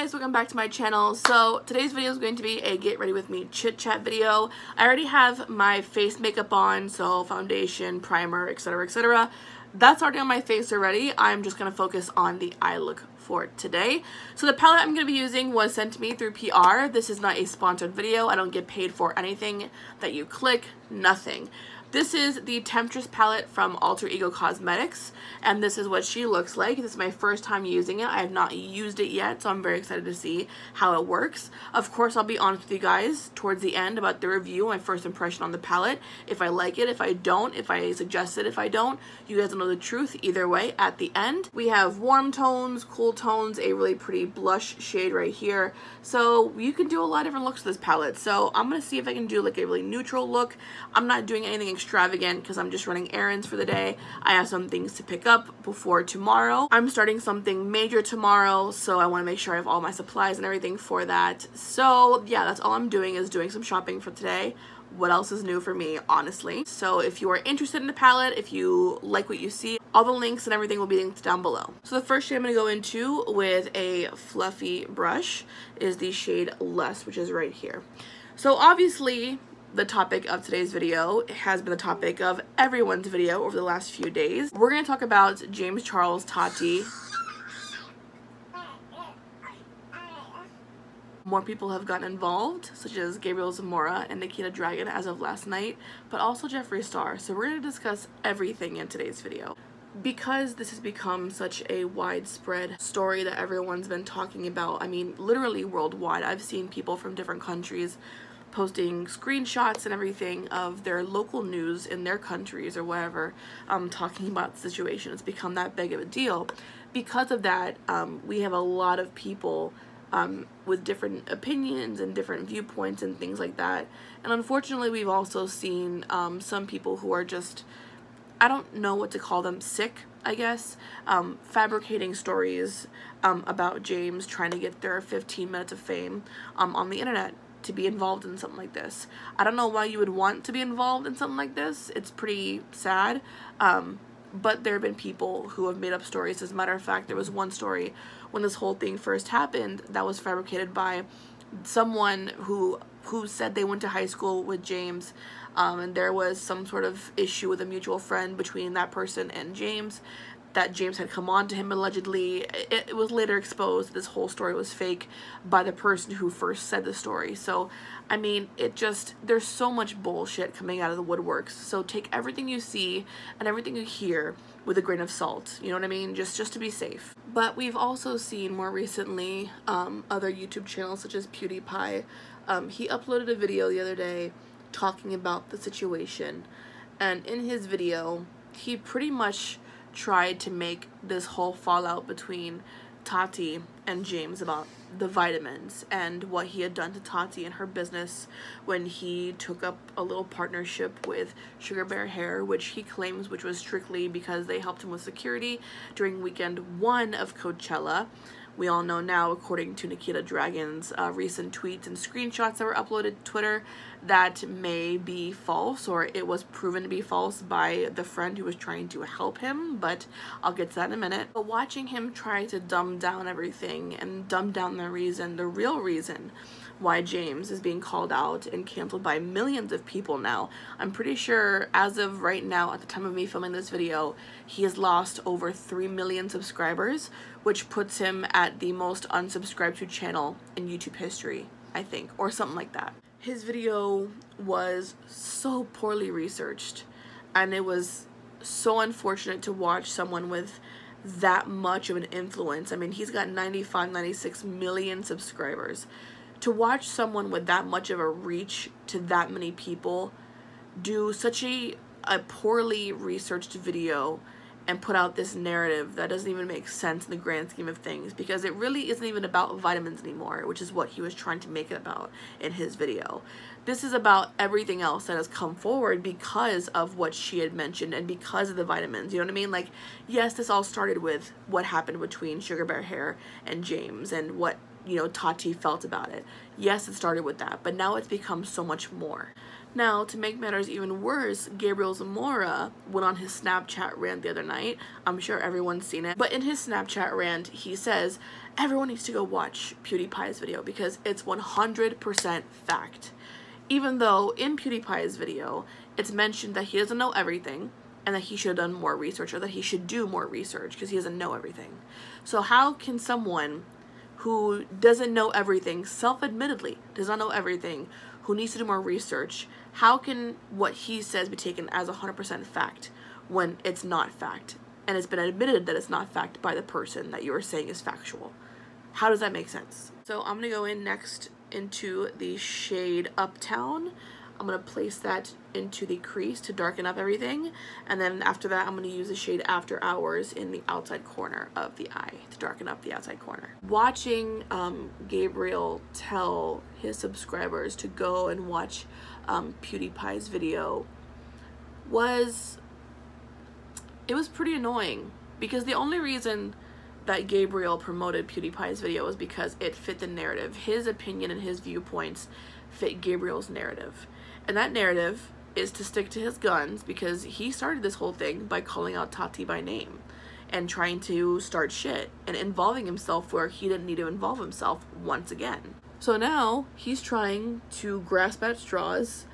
guys, welcome back to my channel. So today's video is going to be a get ready with me chit chat video. I already have my face makeup on, so foundation, primer, etc, etc. That's already on my face already. I'm just going to focus on the eye look for today. So the palette I'm going to be using was sent to me through PR. This is not a sponsored video. I don't get paid for anything that you click, nothing. This is the Temptress palette from Alter Ego Cosmetics, and this is what she looks like. This is my first time using it. I have not used it yet, so I'm very excited to see how it works. Of course, I'll be honest with you guys towards the end about the review, my first impression on the palette. If I like it, if I don't, if I suggest it, if I don't, you guys will know the truth either way at the end. We have warm tones, cool tones, a really pretty blush shade right here. So you can do a lot of different looks with this palette. So I'm going to see if I can do like a really neutral look. I'm not doing anything extravagant because I'm just running errands for the day. I have some things to pick up before tomorrow. I'm starting something major tomorrow, so I want to make sure I have all my supplies and everything for that. So yeah, that's all I'm doing is doing some shopping for today what else is new for me, honestly. So if you are interested in the palette, if you like what you see, all the links and everything will be linked down below. So the first shade I'm going to go into with a fluffy brush is the shade Lust, which is right here. So obviously, the topic of today's video has been the topic of everyone's video over the last few days. We're going to talk about James Charles Tati. More people have gotten involved, such as Gabriel Zamora and Nikita Dragun as of last night, but also Jeffree Star. So we're going to discuss everything in today's video. Because this has become such a widespread story that everyone's been talking about, I mean, literally worldwide, I've seen people from different countries posting screenshots and everything of their local news in their countries or whatever, um, talking about the situation. It's become that big of a deal. Because of that, um, we have a lot of people um, with different opinions and different viewpoints and things like that. And unfortunately, we've also seen um, some people who are just, I don't know what to call them, sick, I guess, um, fabricating stories um, about James trying to get their 15 minutes of fame um, on the internet to be involved in something like this. I don't know why you would want to be involved in something like this. It's pretty sad. Um, but there have been people who have made up stories. As a matter of fact, there was one story when this whole thing first happened that was fabricated by someone who who said they went to high school with James um, and there was some sort of issue with a mutual friend between that person and James that James had come on to him allegedly. It, it, was later exposed this whole story was fake by the person who first said the story. So, I mean, it just, there's so much bullshit coming out of the woodworks. So take everything you see and everything you hear with a grain of salt. You know what I mean? Just, just to be safe. But we've also seen more recently um, other YouTube channels such as PewDiePie. Um, he uploaded a video the other day talking about the situation. And in his video, he pretty much tried to make this whole fallout between Tati and James about the vitamins and what he had done to Tati and her business when he took up a little partnership with Sugar Bear Hair, which he claims which was strictly because they helped him with security during weekend one of Coachella. We all know now, according to Nikita Dragun's uh, recent tweets and screenshots that were uploaded to Twitter, that may be false or it was proven to be false by the friend who was trying to help him, but I'll get to that in a minute. But watching him try to dumb down everything and dumb down the reason, the real reason why James is being called out and canceled by millions of people now. I'm pretty sure as of right now, at the time of me filming this video, he has lost over 3 million subscribers, which puts him at the most unsubscribed to channel in YouTube history, I think, or something like that. His video was so poorly researched, and it was so unfortunate to watch someone with that much of an influence. I mean, he's got 95, 96 million subscribers to watch someone with that much of a reach to that many people do such a, a poorly researched video and put out this narrative that doesn't even make sense in the grand scheme of things because it really isn't even about vitamins anymore, which is what he was trying to make it about in his video. This is about everything else that has come forward because of what she had mentioned and because of the vitamins. You know what I mean? Like, yes, this all started with what happened between Sugar Bear Hair and James and what you know, Tati felt about it. Yes, it started with that, but now it's become so much more. Now, to make matters even worse, Gabriel Zamora went on his Snapchat rant the other night. I'm sure everyone's seen it. But in his Snapchat rant, he says, everyone needs to go watch PewDiePie's video because it's 100% fact. Even though in PewDiePie's video, it's mentioned that he doesn't know everything and that he should have done more research or that he should do more research because he doesn't know everything. So how can someone who doesn't know everything, self-admittedly does not know everything, who needs to do more research, how can what he says be taken as 100% fact when it's not fact? And it's been admitted that it's not fact by the person that you are saying is factual. How does that make sense? So I'm going to go in next into the shade Uptown. I'm going to place that into the crease to darken up everything. And then after that, I'm going to use the shade After Hours in the outside corner of the eye to darken up the outside corner. Watching um, Gabriel tell his subscribers to go and watch um, PewDiePie's video was, it was pretty annoying because the only reason that Gabriel promoted PewDiePie's video was because it fit the narrative. His opinion and his viewpoints fit Gabriel's narrative. And that narrative is to stick to his guns because he started this whole thing by calling out Tati by name and trying to start shit and involving himself where he didn't need to involve himself once again. So now he's trying to grasp at straws.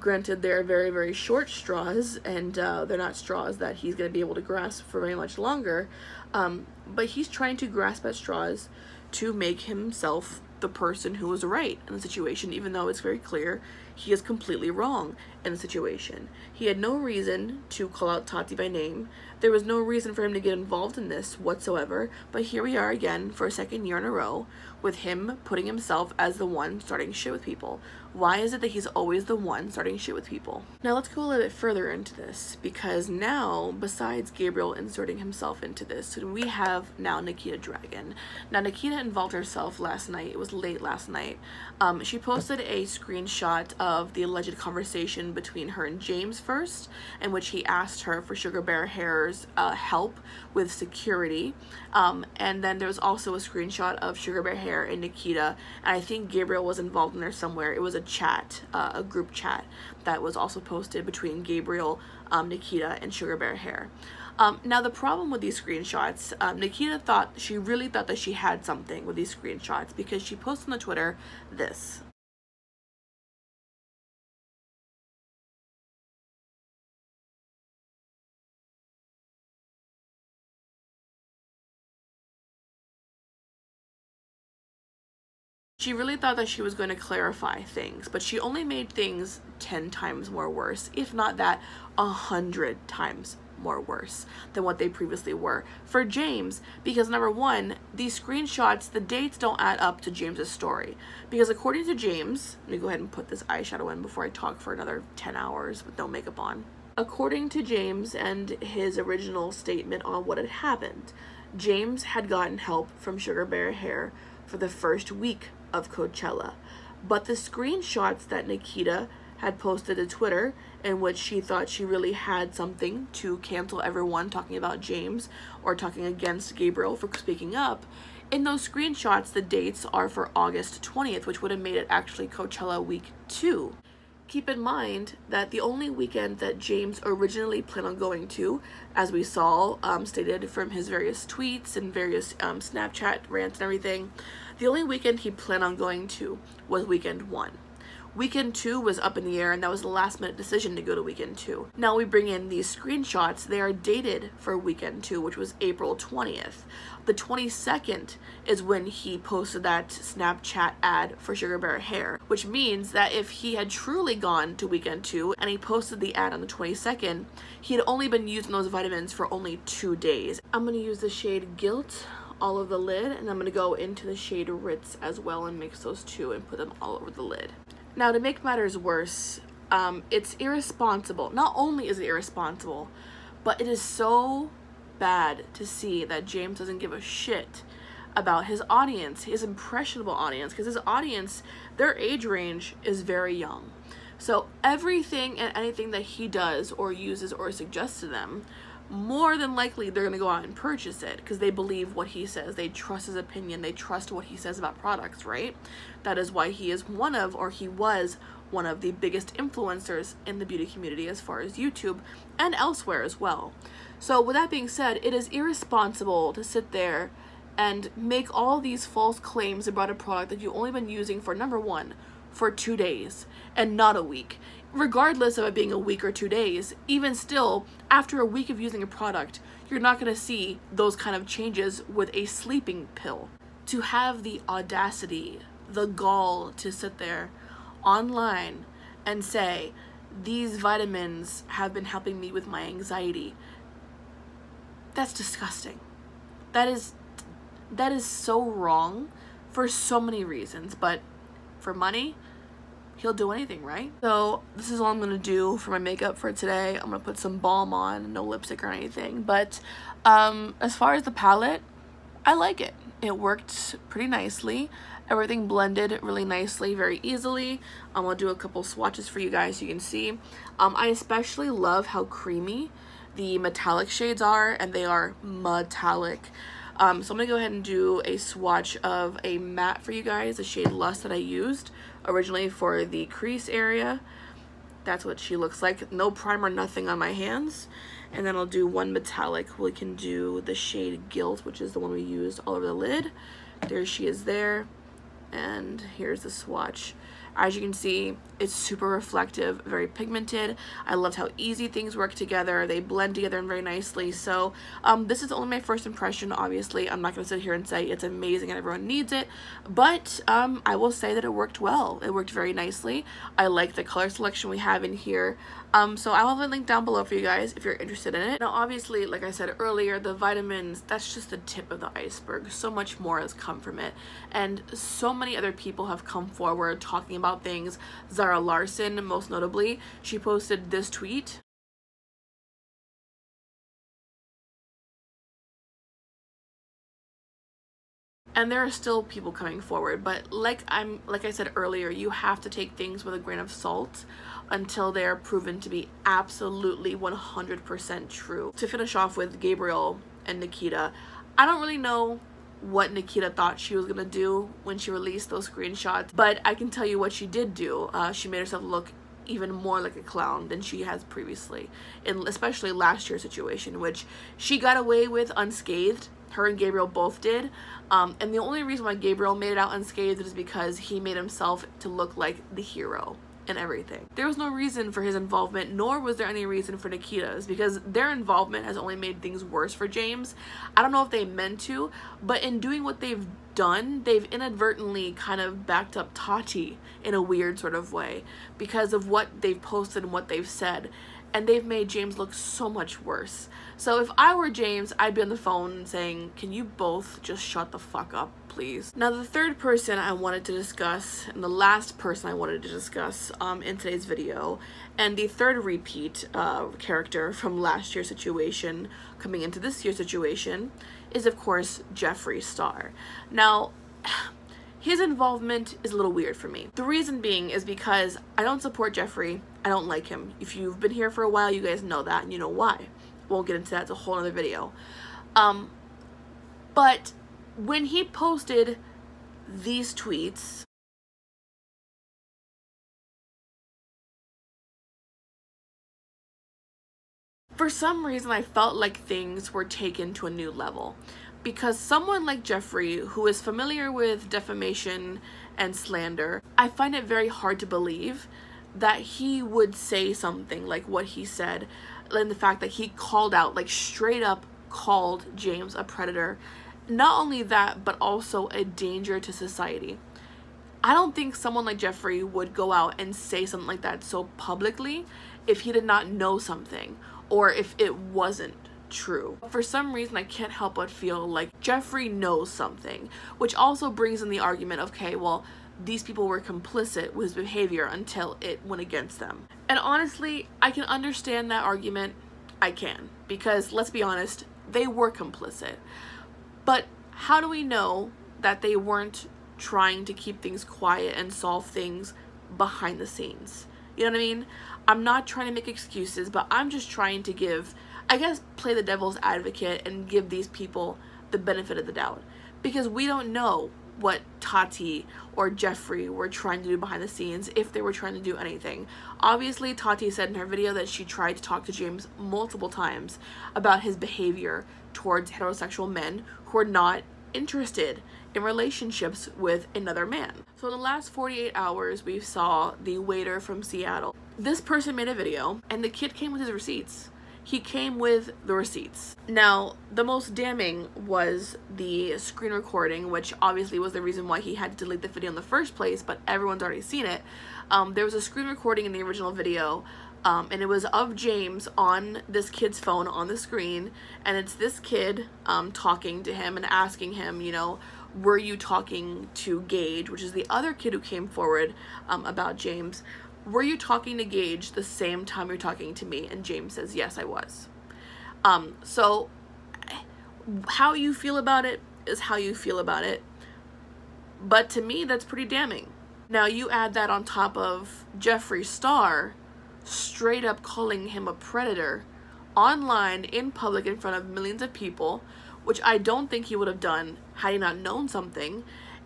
Granted, they're very, very short straws, and uh, they're not straws that he's going to be able to grasp for very much longer. Um, but he's trying to grasp at straws to make himself the person who was right in the situation, even though it's very clear he is completely wrong in the situation. He had no reason to call out Tati by name. There was no reason for him to get involved in this whatsoever, but here we are again for a second year in a row with him putting himself as the one starting shit with people. Why is it that he's always the one starting shit with people? Now let's go a little bit further into this because now, besides Gabriel inserting himself into this, we have now Nikita Dragun. Now Nikita involved herself last night, it was late last night. Um, she posted a screenshot of the alleged conversation between her and James first, in which he asked her for Sugar Bear Hair's uh, help with security. Um, and then there was also a screenshot of Sugar Bear Hair and Nikita, and I think Gabriel was involved in there somewhere. It was a chat, uh, a group chat that was also posted between Gabriel, um, Nikita, and Sugar Bear Hair. Um, now the problem with these screenshots, um, Nikita thought, she really thought that she had something with these screenshots because she posted on the Twitter this. She really thought that she was going to clarify things, but she only made things 10 times more worse, if not that, a hundred times more worse than what they previously were. For James because number one these screenshots the dates don't add up to James's story. Because according to James let me go ahead and put this eyeshadow in before I talk for another 10 hours with no makeup on. According to James and his original statement on what had happened James had gotten help from Sugar Bear Hair for the first week of Coachella. But the screenshots that Nikita had posted to Twitter in which she thought she really had something to cancel everyone talking about James or talking against Gabriel for speaking up. In those screenshots, the dates are for August 20th, which would have made it actually Coachella week two. Keep in mind that the only weekend that James originally planned on going to, as we saw um, stated from his various tweets and various um, Snapchat rants and everything, the only weekend he planned on going to was weekend one. Weekend 2 was up in the air and that was the last minute decision to go to weekend 2. Now we bring in these screenshots. They are dated for weekend 2 which was April 20th. The 22nd is when he posted that Snapchat ad for Sugar Bear Hair which means that if he had truly gone to weekend 2 and he posted the ad on the 22nd he had only been using those vitamins for only two days. I'm going to use the shade Guilt all over the lid and I'm going to go into the shade Ritz as well and mix those two and put them all over the lid. Now to make matters worse, um, it's irresponsible. Not only is it irresponsible, but it is so bad to see that James doesn't give a shit about his audience, his impressionable audience, because his audience, their age range is very young. So everything and anything that he does or uses or suggests to them more than likely they're going to go out and purchase it because they believe what he says. They trust his opinion. They trust what he says about products, right? That is why he is one of, or he was one of the biggest influencers in the beauty community as far as YouTube and elsewhere as well. So, with that being said, it is irresponsible to sit there and make all these false claims about a product that you've only been using for number one, for two days and not a week. Regardless of it being a week or two days, even still, after a week of using a product, you're not going to see those kind of changes with a sleeping pill. To have the audacity, the gall to sit there online and say, these vitamins have been helping me with my anxiety. That's disgusting. That is that is so wrong for so many reasons, but for money, he'll do anything, right? So this is all I'm gonna do for my makeup for today. I'm gonna put some balm on, no lipstick or anything. But um, as far as the palette, I like it. It worked pretty nicely. Everything blended really nicely, very easily. Um, I'll do a couple swatches for you guys so you can see. Um, I especially love how creamy the metallic shades are, and they are metallic. Um, so I'm going to go ahead and do a swatch of a matte for you guys, the shade Lust that I used originally for the crease area. That's what she looks like. No primer, nothing on my hands. And then I'll do one metallic. We can do the shade Guilt, which is the one we used all over the lid. There she is there. And here's the swatch. As you can see, it's super reflective, very pigmented. I loved how easy things work together. They blend together very nicely. So um, this is only my first impression, obviously. I'm not going to sit here and say it's amazing and everyone needs it. But um, I will say that it worked well. It worked very nicely. I like the color selection we have in here. Um, so I'll have a link down below for you guys if you're interested in it. Now obviously, like I said earlier, the vitamins, that's just the tip of the iceberg. So much more has come from it. And so many other people have come forward talking about things. Zara Larsson, most notably, she posted this tweet. and there are still people coming forward but like i'm like i said earlier you have to take things with a grain of salt until they are proven to be absolutely 100% true. To finish off with gabriel and nikita i don't really know what Nikita thought she was gonna do when she released those screenshots but I can tell you what she did do. Uh, she made herself look even more like a clown than she has previously and especially last year's situation which she got away with unscathed. Her and Gabriel both did. Um, and the only reason why Gabriel made it out unscathed is because he made himself to look like the hero and everything. There was no reason for his involvement, nor was there any reason for Nikita's, because their involvement has only made things worse for James. I don't know if they meant to, but in doing what they've done, they've inadvertently kind of backed up Tati in a weird sort of way because of what they've posted and what they've said and they've made James look so much worse. So if I were James, I'd be on the phone saying, can you both just shut the fuck up, please? Now the third person I wanted to discuss, and the last person I wanted to discuss um, in today's video, and the third repeat uh, character from last year's situation coming into this year's situation, is of course Jeffree Star. Now, his involvement is a little weird for me. The reason being is because I don't support Jeffree. I don't like him. If you've been here for a while, you guys know that and you know why. Won't get into that. It's a whole other video. Um, but when he posted these tweets, for some reason I felt like things were taken to a new level because someone like Jeffree, who is familiar with defamation and slander, I find it very hard to believe that he would say something like what he said and the fact that he called out, like straight up called James a predator. Not only that, but also a danger to society. I don't think someone like Jeffree would go out and say something like that so publicly if he did not know something or if it wasn't true. For some reason, I can't help but feel like Jeffree knows something, which also brings in the argument of, okay, well, these people were complicit with his behavior until it went against them. And honestly, I can understand that argument. I can. Because let's be honest, they were complicit. But how do we know that they weren't trying to keep things quiet and solve things behind the scenes? You know what I mean? I'm not trying to make excuses, but I'm just trying to give I guess, play the devil's advocate and give these people the benefit of the doubt. Because we don't know what Tati or Jeffree were trying to do behind the scenes, if they were trying to do anything. Obviously, Tati said in her video that she tried to talk to James multiple times about his behavior towards heterosexual men who are not interested in relationships with another man. So in the last 48 hours, we saw the waiter from Seattle. This person made a video and the kid came with his receipts he came with the receipts. Now, the most damning was the screen recording, which obviously was the reason why he had to delete the video in the first place, but everyone's already seen it. Um, there was a screen recording in the original video, um, and it was of James on this kid's phone on the screen, and it's this kid um, talking to him and asking him, you know, were you talking to Gage, which is the other kid who came forward um, about James, were you talking to Gage the same time you're talking to me? And James says, yes, I was. Um, so how you feel about it is how you feel about it. But to me, that's pretty damning. Now you add that on top of Jeffree Star straight up calling him a predator online in public in front of millions of people, which I don't think he would have done had he not known something.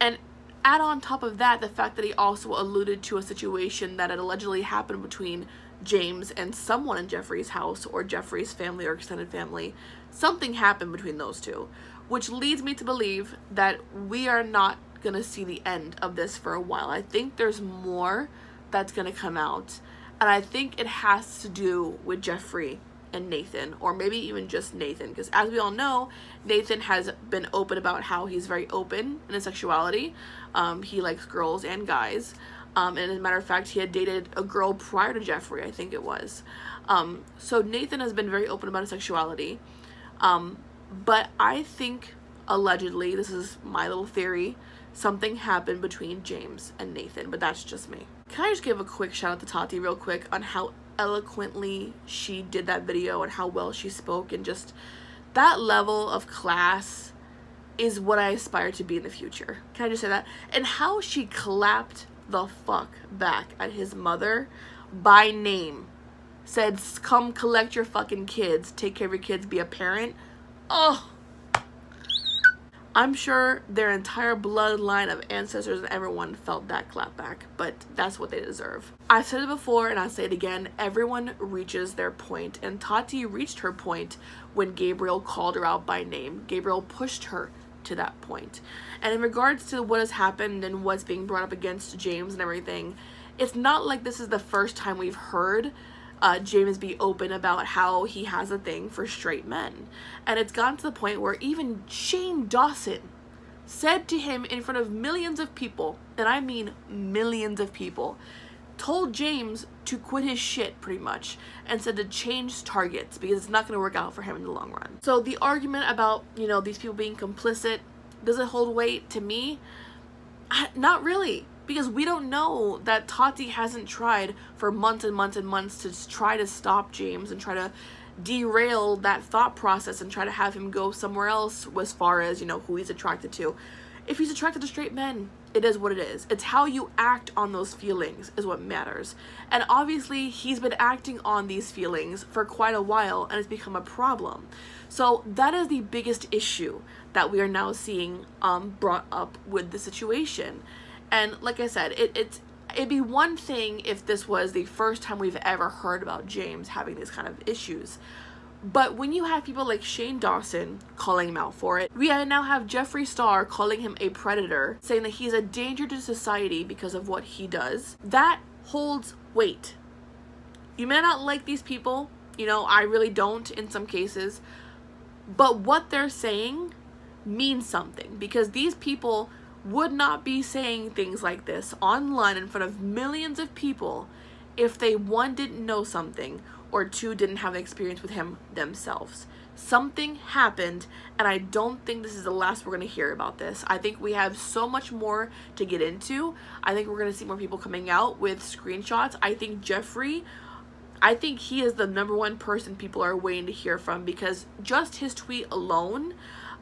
And add on top of that the fact that he also alluded to a situation that had allegedly happened between James and someone in Jeffree's house or Jeffree's family or extended family. Something happened between those two, which leads me to believe that we are not going to see the end of this for a while. I think there's more that's going to come out, and I think it has to do with Jeffree and Nathan, or maybe even just Nathan, because as we all know, Nathan has been open about how he's very open in his sexuality. Um, he likes girls and guys. Um, and as a matter of fact, he had dated a girl prior to Jeffree, I think it was. Um, so Nathan has been very open about his sexuality. Um, but I think, allegedly, this is my little theory, something happened between James and Nathan, but that's just me. Can I just give a quick shout out to Tati real quick on how eloquently she did that video and how well she spoke and just that level of class is what I aspire to be in the future. Can I just say that? And how she clapped the fuck back at his mother by name. Said, come collect your fucking kids. Take care of your kids. Be a parent. Oh, I'm sure their entire bloodline of ancestors and everyone felt that clapback, but that's what they deserve. I've said it before and I'll say it again, everyone reaches their point, and Tati reached her point when Gabriel called her out by name. Gabriel pushed her to that point. And in regards to what has happened and what's being brought up against James and everything, it's not like this is the first time we've heard uh, James be open about how he has a thing for straight men. And it's gotten to the point where even Shane Dawson said to him in front of millions of people, and I mean millions of people, told James to quit his shit pretty much and said to change targets because it's not going to work out for him in the long run. So the argument about, you know, these people being complicit, does it hold weight to me? Not really because we don't know that Tati hasn't tried for months and months and months to try to stop James and try to derail that thought process and try to have him go somewhere else as far as, you know, who he's attracted to. If he's attracted to straight men, it is what it is. It's how you act on those feelings is what matters. And obviously, he's been acting on these feelings for quite a while and it's become a problem. So that is the biggest issue that we are now seeing um, brought up with the situation. And like I said, it, it's it'd be one thing if this was the first time we've ever heard about James having these kind of issues. But when you have people like Shane Dawson calling him out for it, we now have Jeffree Star calling him a predator, saying that he's a danger to society because of what he does, that holds weight. You may not like these people, you know, I really don't in some cases, but what they're saying means something because these people would not be saying things like this online in front of millions of people if they one didn't know something or two didn't have experience with him themselves. Something happened and I don't think this is the last we're going to hear about this. I think we have so much more to get into. I think we're going to see more people coming out with screenshots. I think Jeffree I think he is the number one person people are waiting to hear from because just his tweet alone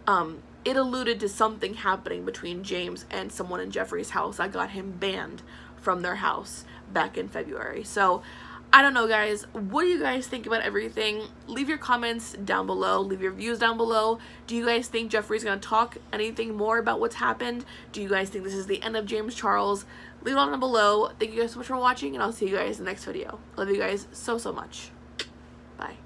um, it alluded to something happening between James and someone in Jeffree's house that got him banned from their house back in February. So I don't know, guys. What do you guys think about everything? Leave your comments down below. Leave your views down below. Do you guys think Jeffree's going to talk anything more about what's happened? Do you guys think this is the end of James Charles? Leave it all down below. Thank you guys so much for watching, and I'll see you guys in the next video. Love you guys so, so much. Bye.